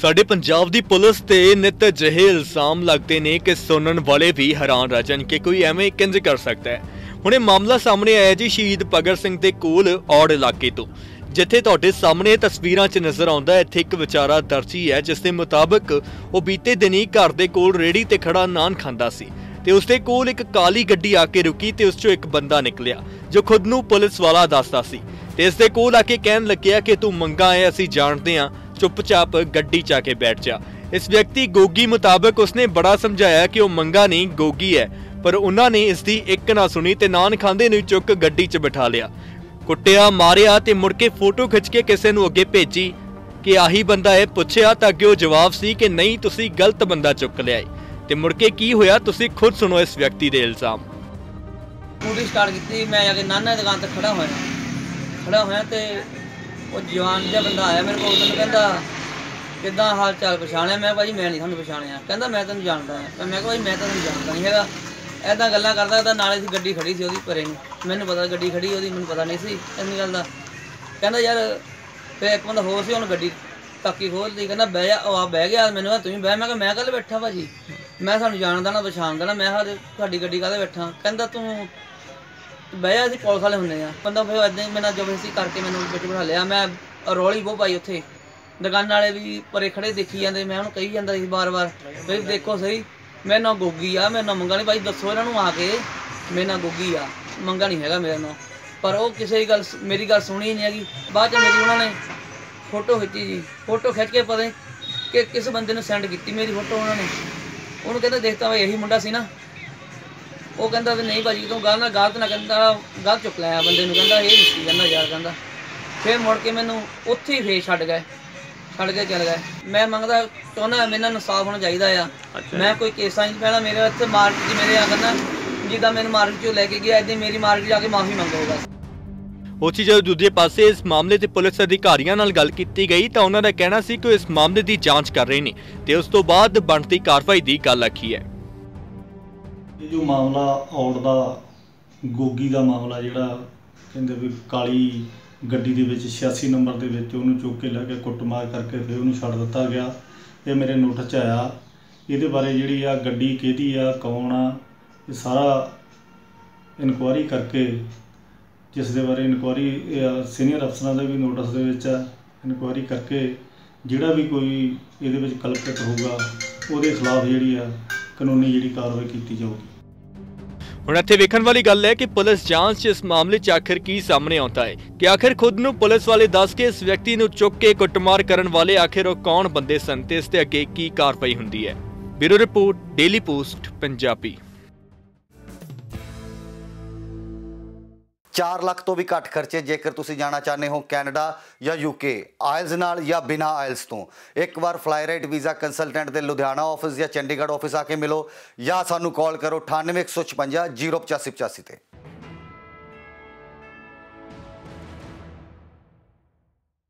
ਸਾਡੇ ਪੰਜਾਬ ਦੀ ਪੁਲਿਸ ਤੇ ਨਿਤ ਅਜਿਹੇ ਇਲਜ਼ਾਮ ਲੱਗਦੇ ਨੇ ਕਿ ਸੁਣਨ ਵਾਲੇ ਵੀ ਹੈਰਾਨ ਰਹਿ ਜਾਣ ਕਿ ਕੋਈ ਐਵੇਂ ਕਿੰਜ ਕਰ ਸਕਦਾ ਹੈ। ਹੁਣ ਇਹ ਮਾਮਲਾ ਸਾਹਮਣੇ ਆਇਆ ਜੀ ਸ਼ਹੀਦ ਭਗਤ ਸਿੰਘ ਦੇ ਕੋਲ ਔੜ ਇਲਾਕੇ ਤੋਂ। ਜਿੱਥੇ ਤੁਹਾਡੇ ਸਾਹਮਣੇ ਤਸਵੀਰਾਂ 'ਚ ਨਜ਼ਰ ਆਉਂਦਾ ਇੱਥੇ ਇੱਕ ਵਿਚਾਰਾ ਦਰਜੀ ਹੈ, ਜਿਸ ਦੇ ਮੁਤਾਬਕ ਉਹ ਬੀਤੇ ਦਿਨੀ ਘਰ ਦੇ ਕੋਲ ਰੇੜੀ ਤੇ ਖੜਾ ਨਾਨ ਖਾਂਦਾ ਸੀ ਤੇ ਉਸਦੇ ਕੋਲ ਇੱਕ ਕਾਲੀ ਗੱਡੀ ਆ ਕੇ ਰੁਕੀ ਤੇ ਉਸ 'ਚੋਂ ਇੱਕ ਬੰਦਾ ਨਿਕਲਿਆ, ਜੋ ਖੁਦ ਨੂੰ ਪੁਲਿਸ ਵਾਲਾ ਦੱਸਦਾ ਸੀ। ਤੇ ਇਸ ਦੇ ਕੋਲ ਆ ਕੇ ਕਹਿਣ ਲੱਗਿਆ ਕਿ ਤੂੰ ਮੰਗਾ ਹੈ ਅਸੀਂ ਜਾਣਦੇ ਹਾਂ ਚੁੱਪਚਾਪ ਗੱਡੀ 'ਚ ਆ ਕੇ ਬੈਠ ਜਾ। ਇਸ ਵਿਅਕਤੀ ਗੋਗੀ ਮੁਤਾਬਕ ਉਸਨੇ ਬੜਾ ਸਮਝਾਇਆ ਕਿ ਉਹ ਮੰਗਾ ਨਹੀਂ, ਗੋਗੀ ਹੈ। ਪਰ ਉਹਨਾਂ ਨੇ ਇਸ ਦੀ ਇੱਕ ਨਾ ਸੁਣੀ ਤੇ ਨਾਨ ਖਾਂਦੇ ਨੂੰ ਚੁੱਕ ਗੱਡੀ 'ਚ ਬਿਠਾ ਲਿਆ। ਕੁੱਟਿਆ, ਮਾਰਿਆ ਤੇ ਮੁੜ ਕੇ ਫੋਟੋ ਖਿੱਚ ਕੇ ਕਿਸੇ ਨੂੰ ਅੱਗੇ ਭੇਜੀ ਕਿ ਆਹੀ ਬੰਦਾ ਹੈ। ਪੁੱਛਿਆ ਤਾਂ ਅੱਗੇ ਉਹ ਜਵਾਬ ਸੀ ਕਿ ਨਹੀਂ, ਤੁਸੀਂ ਗਲਤ ਬੰਦਾ ਚੁੱਕ ਲਿਆ ਏ ਤੇ ਮੁੜ ਕੇ ਕੀ ਹੋਇਆ, ਤੁਸੀਂ ਖੁਦ ਸੁਣੋ ਇਸ ਵਿਅਕਤੀ ਦੇ ਇਲਜ਼ਾਮ। ਸਕੂਟੀ ਸਟਾਰਟ ਕੀਤੀ, ਮੈਂ ਜਾ ਕੇ ਨਾਨਾ ਦੀ ਦੁਕਾਨ ਤੇ ਖੜਾ ਹੋਇਆ। ਖੜਾ ਹੋਇਆ ਤੇ ਉਹ ਜਵਾਨ ਜਿਹਾ ਬੰਦਾ ਆਇਆ ਮੇਰੇ ਕੋਲ ਮੈਨੂੰ ਕਹਿੰਦਾ, ਕਿੱਦਾਂ ਹਾਲ ਚਾਲ ਪਛਾਣਿਆ? ਮੈਂ ਭਾਜੀ, ਮੈਂ ਨਹੀਂ ਤੁਹਾਨੂੰ ਪਛਾਣਿਆ। ਕਹਿੰਦਾ, ਮੈਂ ਤੈਨੂੰ ਜਾਣਦਾ ਹਾਂ। ਮੈਂ ਕਿਹਾ, ਭਾਜੀ, ਮੈਂ ਤੈਨੂੰ ਜਾਣਦਾ ਨਹੀਂ ਹੈਗਾ। ਐਦਾਂ ਗੱਲਾਂ ਕਰਦਾ ਤਾਂ ਨਾਲੇ ਸੀ ਗੱਡੀ ਖੜੀ ਸੀ ਉਹਦੀ ਪਰੇ ਨੂੰ। ਮੈਨੂੰ ਪਤਾ ਗੱਡੀ ਖੜੀ ਉਹਦੀ, ਮੈਨੂੰ ਪਤਾ ਨਹੀਂ ਸੀ ਇੰਨੀ ਗੱਲ ਦਾ। ਕਹਿੰਦਾ, ਯਾਰ ਤੇ ਇੱਕ ਬੰਦਾ ਹੋਰ ਸੀ, ਉਹਨੇ ਗੱਡੀ ਤਾਕੀ ਖੋਲਦੀ। ਕਹਿੰਦਾ, ਬਹਿ ਜਾ। ਉਹ ਆ ਬਹਿ ਗਿਆ, ਮੈਨੂੰ ਕਹਿੰਦਾ ਤੁਸੀਂ ਬਹਿ। ਮੈਂ ਕਿਹਾ, ਮੈਂ ਕੱਲ ਬੈਠਾ ਭਾਜੀ? ਮੈਂ ਸਾਨੂੰ ਜਾਣਦਾ ਨਾ ਪਛਾਣਦਾ ਨਾ ਮੈਂ ਕਿਹਾ ਤੁਹਾਡੀ ਗੱਡੀ ਕਾਹਦੇ ਬੈਠਾ? ਕਹਿੰਦਾ, ਤੂੰ ਬਹਿ ਅਸੀਂ ਪੁਲਿਸ ਵਾਲੇ ਹੁੰਦੇ ਆ। ਬੰਦਾ ਫਿਰ ਇਦਾਂ ਹੀ ਮੈਨਾਂ ਜ਼ਬਰਦਸਤੀ ਕਰਕੇ ਮੈਨੂੰ ਵਿੱਚ ਬਿਠਾ ਲਿਆ। ਮੈਂ ਰੌਲੀ ਬਹੁਤ ਪਾਈ ਉੱਥੇ। ਦੁਕਾਨ ਵਾਲੇ ਵੀ ਪਰੇ ਖੜੇ ਦੇਖੀ ਜਾਂਦੇ, ਮੈਂ ਉਹਨੂੰ ਕਹੀ ਜਾਂਦਾ ਸੀ ਬਾਰ-ਬਾਰ ਵੀ ਦੇਖੋ ਸਹੀ, ਮੇਰੇ ਨਾਲ ਗੋਗੀ ਆ, ਮੇਰੇ ਨਾਲ ਮੰਗਾ ਨਹੀਂ ਭਾਈ ਦੱਸੋ ਇਹਨਾਂ ਨੂੰ ਆ ਕੇ, ਮੇਰੇ ਨਾਲ ਗੋਗੀ ਆ, ਮੰਗਾ ਨਹੀਂ ਹੈਗਾ ਮੇਰੇ ਨਾਲ। ਪਰ ਉਹ ਕਿਸੇ ਦੀ ਗੱਲ ਮੇਰੀ ਗੱਲ ਸੁਣੀ ਨਹੀਂ ਹੈਗੀ। ਬਾਅਦ ਚ ਮੇਰੀ ਉਹਨਾਂ ਨੇ ਫੋਟੋ ਖਿੱਚੀ ਜੀ। ਫੋਟੋ ਖਿੱਚ ਕੇ ਪਤਾ ਕਿ ਕਿਸ ਬੰਦੇ ਨੂੰ ਸੈਂਡ ਕੀਤੀ ਮੇਰੀ ਫੋਟੋ ਉਹਨਾਂ ਨੇ। ਉਹਨੂੰ ਕਹਿੰਦਾ ਦੇਖਤਾ ਵਾ ਇਹੀ ਮੁੰਡਾ ਸੀ ਨਾ। ਉਹ ਕਹਿੰਦਾ ਵੀ ਨਹੀਂ ਭਾਜੀ ਤੂੰ ਗੱਲ ਨਾ ਗਲਤ ਨਾ ਕਹਿੰਦਾ ਗਲਤ ਚੁੱਕ ਲਿਆ ਬੰਦੇ ਨੂੰ ਕਹਿੰਦਾ ਇਹ ਨਹੀਂ ਸੀ ਕਹਿੰਦਾ ਯਾਰ ਕਹਿੰਦਾ। ਫਿਰ ਮੁੜ ਕੇ ਮੈਨੂੰ ਉੱਥੇ ਹੀ ਫੇਰ ਛੱਡ ਗਏ ਛੱਡ ਕੇ ਚਲ ਗਏ। ਮੈਂ ਮੰਗਦਾ ਚਾਹੁੰਦਾ ਮੇਰੇ ਇਨਸਾਫ ਹੋਣਾ ਚਾਹੀਦਾ ਆ। ਮੈਂ ਕੋਈ ਕੇਸਾਂ 'ਚ ਪਹਿਲਾਂ ਮੇਰੇ ਇੱਥੇ ਮਾਰਕੀਟ 'ਚ ਮੇਰੇ ਆ ਕਹਿੰਦਾ ਜਿੱਦਾਂ ਮੈਨੂੰ ਮਾਰਕੀਟ 'ਚੋਂ ਲੈ ਕੇ ਗਿਆ ਇਦਾਂ ਮੇਰੀ ਮਾਰਕੀਟ ਜਾ ਕੇ ਮਾਫੀ ਮੰਗੋ ਬਸ। ਉਚੀ ਜਦੋਂ ਦੂਜੇ ਪਾਸੇ ਇਸ ਮਾਮਲੇ ਤੇ ਪੁਲਿਸ ਅਧਿਕਾਰੀਆਂ ਨਾਲ ਗੱਲ ਕੀਤੀ ਗਈ ਤਾਂ ਉਹਨਾਂ ਦਾ ਕਹਿਣਾ ਸੀ ਕਿ ਉਹ ਇਸ ਮਾਮਲੇ ਦੀ ਜਾਂਚ ਕਰ ਰਹੇ ਨੇ ਤੇ ਉਸ ਤੋਂ ਬਾਅਦ ਬਣਦੀ ਕਾਰਵਾਈ ਦੀ ਗੱਲ ਆਖੀ ਹੈ। ਇਹ ਜੋ ਮਾਮਲਾ ਔੜ ਦਾ, ਗੋਗੀ ਦਾ ਮਾਮਲਾ ਜਿਹੜਾ ਕਹਿੰਦੇ ਵੀ ਕਾਲੀ ਗੱਡੀ ਦੇ ਵਿੱਚ 86 ਨੰਬਰ ਦੇ ਵਿੱਚ ਉਹਨੂੰ ਚੁੱਕ ਕੇ ਲੈ ਕੇ ਕੁੱਟਮਾਰ ਕਰਕੇ ਫਿਰ ਉਹਨੂੰ ਛੱਡ ਦਿੱਤਾ ਗਿਆ। ਇਹ ਮੇਰੇ ਨੋਟਿਸ 'ਚ ਆਇਆ। ਇਹਦੇ ਬਾਰੇ ਜਿਹੜੀ ਆ ਗੱਡੀ ਕਿਹਦੀ ਆ, ਕੌਣ ਆ, ਇਹ ਸਾਰਾ ਇਨਕੁਆਰੀ ਕਰਕੇ, ਜਿਸ ਦੇ ਬਾਰੇ ਇਨਕੁਆਰੀ ਸੀਨੀਅਰ ਅਫਸਰਾਂ ਦੇ ਵੀ ਨੋਟਿਸ ਦੇ ਵਿੱਚ ਆ, ਇਨਕੁਆਰੀ ਕਰਕੇ ਜਿਹੜਾ ਵੀ ਕੋਈ ਇਹਦੇ ਵਿੱਚ ਕਲਪਿਤ ਹੋਊਗਾ, ਉਹਦੇ ਖਿਲਾਫ ਜਿਹੜੀ ਆ ਕਾਨੂੰਨੀ ਜਿਹੜੀ ਕਾਰਵਾਈ ਕੀਤੀ ਜਾਊਗੀ। ਹੁਣ ਇੱਥੇ ਵੇਖਣ ਵਾਲੀ ਗੱਲ ਹੈ ਕਿ ਪੁਲਿਸ ਜਾਂਚ 'ਚ ਇਸ ਮਾਮਲੇ 'ਚ ਆਖਿਰ ਕੀ ਸਾਹਮਣੇ ਆਉਂਦਾ ਹੈ। ਕਿ ਆਖਿਰ ਖੁਦ ਨੂੰ ਪੁਲਿਸ ਵਾਲੇ ਦੱਸ ਕੇ ਇਸ ਵਿਅਕਤੀ ਨੂੰ ਚੁੱਕ ਕੇ ਕੁੱਟਮਾਰ ਕਰਨ ਵਾਲੇ ਆਖਿਰ ਉਹ ਕੌਣ ਬੰਦੇ ਸਨ ਤੇ ਇਸ ਤੇ ਅੱਗੇ ਕੀ ਕਾਰਵਾਈ ਹੁੰਦੀ ਹੈ। Bureau report, daily post, Punjabi. 4 lakh ਤੋਂ ਵੀ ਘੱਟ ਖਰਚੇ ਜੇਕਰ ਤੁਸੀਂ ਜਾਣਾ ਚਾਹੁੰਦੇ ਹੋ ਕੈਨੇਡਾ ਜਾਂ ਯੂਕੇ ਆਇਲਸ ਨਾਲ ਜਾਂ ਬਿਨਾ ਆਇਲਸ ਤੋਂ। ਇੱਕ ਵਾਰ ਫਲਾਈਰਾਈਟ ਵੀਜ਼ਾ ਕੰਸਲਟੈਂਟ ਦੇ ਲੁਧਿਆਣਾ ਆਫਿਸ ਜਾਂ ਚੰਡੀਗੜ੍ਹ ਆਫਿਸ ਆ ਕੇ ਮਿਲੋ ਜਾਂ ਸਾਨੂੰ ਕਾਲ ਕਰੋ 9815 08585 ਤੇ।